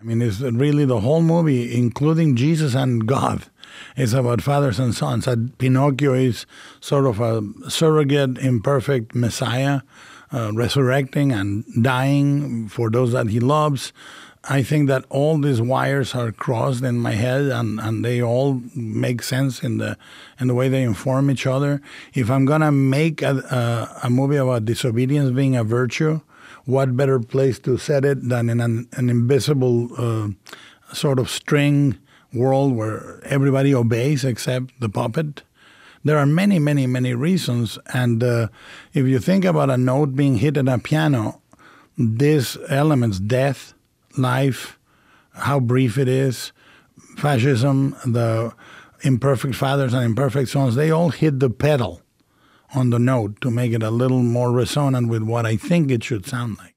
I mean, it's really the whole movie, including Jesus and God, is about fathers and sons. And Pinocchio is sort of a surrogate, imperfect Messiah, uh, resurrecting and dying for those that he loves. I think that all these wires are crossed in my head, and, and they all make sense in the in the way they inform each other. If I'm gonna make a, a, a movie about disobedience being a virtue, what better place to set it than in an, an invisible uh, sort of string world where everybody obeys except the puppet? There are many, many, many reasons. And uh, if you think about a note being hit at a piano, these elements, death, life, how brief it is, fascism, the imperfect fathers and imperfect sons, they all hit the pedal on the note to make it a little more resonant with what I think it should sound like.